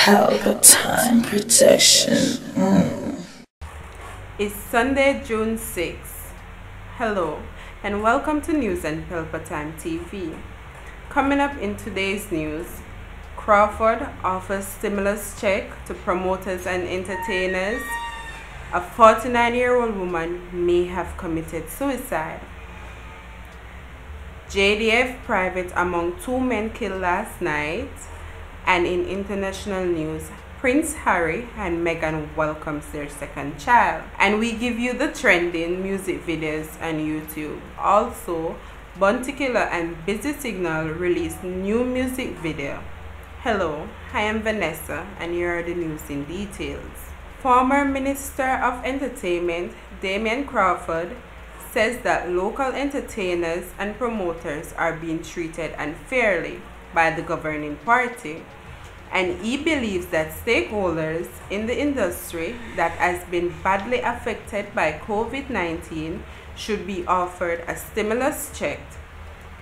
Pelpa Time protection. Mm. It's Sunday, June 6th. Hello, and welcome to News and Pelpa Time TV. Coming up in today's news, Crawford offers stimulus check to promoters and entertainers. A 49 year old woman may have committed suicide. JDF private among two men killed last night. And in international news, Prince Harry and Meghan welcomes their second child. And we give you the trending music videos on YouTube. Also, Bounty Killer and Busy Signal released new music video. Hello, I am Vanessa and here are the news in details. Former Minister of Entertainment Damien Crawford says that local entertainers and promoters are being treated unfairly by the governing party and he believes that stakeholders in the industry that has been badly affected by COVID-19 should be offered a stimulus check.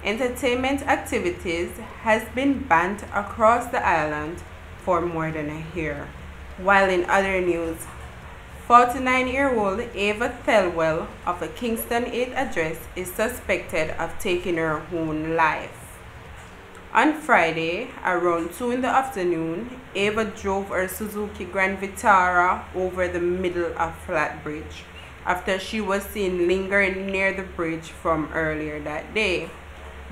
Entertainment activities has been banned across the island for more than a year. While in other news, 49-year-old Ava Thelwell of the Kingston 8 address is suspected of taking her own life. On Friday, around 2 in the afternoon, Ava drove her Suzuki Grand Vitara over the middle of Flatbridge after she was seen lingering near the bridge from earlier that day.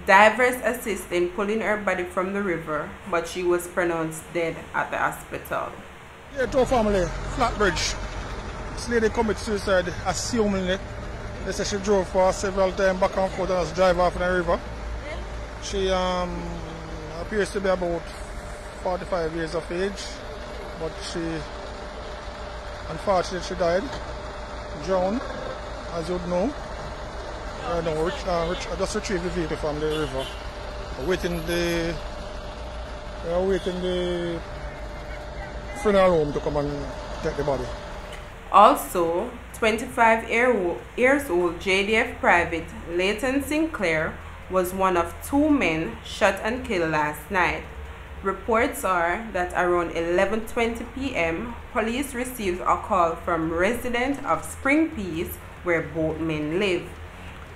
Divers assist in pulling her body from the river, but she was pronounced dead at the hospital. Yeah, to family, Flatbridge. This lady committed suicide, assumingly. They said she drove for several times back and forth and was drive off in the river. She um, appears to be about 45 years of age, but she, unfortunately, she died, drowned, as you know. I know, rich, uh, I just retrieved the vehicle from the river. Waiting the, are waiting the funeral home to come and take the body. Also, 25 years old JDF private Leighton Sinclair was one of two men shot and killed last night. Reports are that around 11.20 p.m., police received a call from residents of Spring Peace where both men live.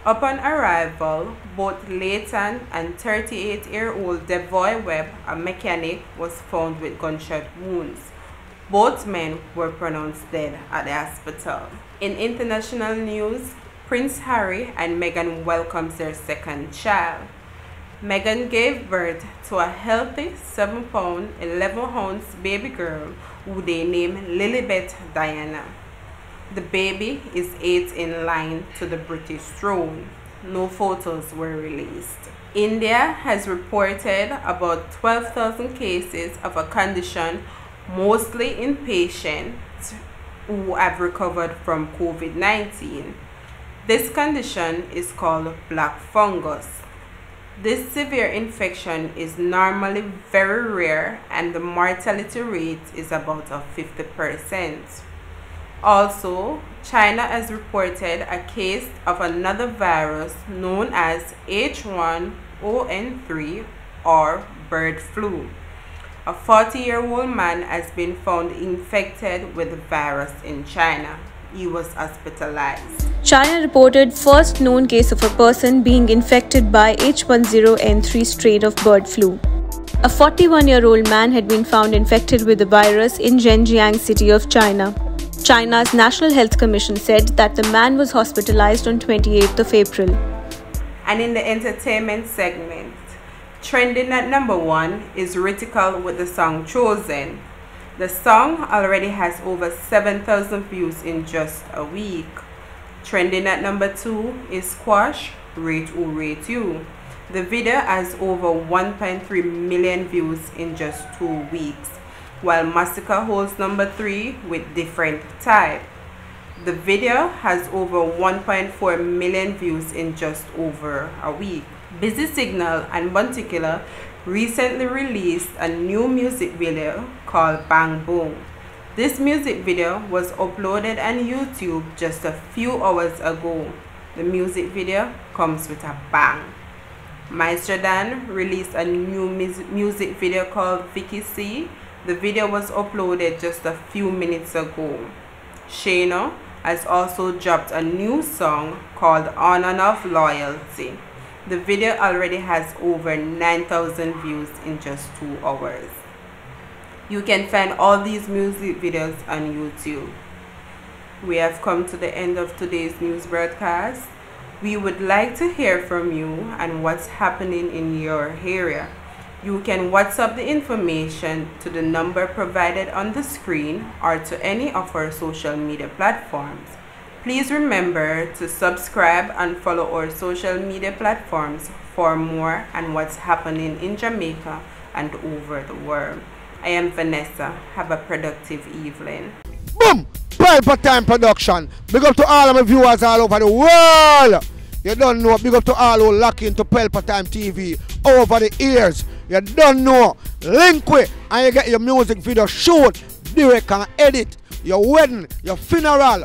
Upon arrival, both Leighton and 38-year-old Devoy Webb, a mechanic, was found with gunshot wounds. Both men were pronounced dead at the hospital. In international news, Prince Harry and Meghan welcomes their second child. Meghan gave birth to a healthy 7 pound 11 ounce baby girl who they named Lilibet Diana. The baby is eighth in line to the British throne. No photos were released. India has reported about 12,000 cases of a condition mostly in patients who have recovered from COVID-19. This condition is called black fungus. This severe infection is normally very rare and the mortality rate is about 50%. Also, China has reported a case of another virus known as H1N3 or bird flu. A 40-year-old man has been found infected with the virus in China. He was hospitalized. China reported first known case of a person being infected by H10N3 strain of bird flu. A 41-year-old man had been found infected with the virus in Zhenjiang city of China. China's National Health Commission said that the man was hospitalized on 28th of April. And in the entertainment segment, trending at number one is Rytikal with the song Chosen. The song already has over 7,000 views in just a week. Trending at number two is Squash, Rate Who Rate You. The video has over 1.3 million views in just two weeks, while Masicka holds number three with Different Type. The video has over 1.4 million views in just over a week. Busy Signal and Killer recently released a new music video called Bang Boom. This music video was uploaded on YouTube just a few hours ago. The music video comes with a bang. Maestro Dan released a new music video called Vicky C The video was uploaded just a few minutes ago. Shayna has also dropped a new song called On and Off Loyalty. The video already has over 9,000 views in just two hours. You can find all these music videos on YouTube. We have come to the end of today's news broadcast. We would like to hear from you and what's happening in your area. You can WhatsApp the information to the number provided on the screen or to any of our social media platforms. Please remember to subscribe and follow our social media platforms for more and what's happening in Jamaica and over the world. I am Vanessa. Have a productive evening. Boom! Pelpa Time Production. Big up to all of my viewers all over the world. You don't know. Big up to all who lock into Pelpa Time TV over the years. You don't know. Link with and you get your music video shoot, direct and edit. Your wedding, your funeral,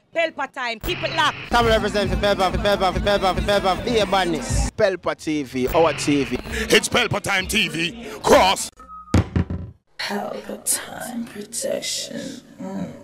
Pelpa time. Keep it locked. Time represent for Pelpa, for Pelpa, for Pelpa, for Pelpa. Be a badness. Pelpa TV, our TV. It's Pelpa Time TV. Cross. Pelpa Time Protection. Mm.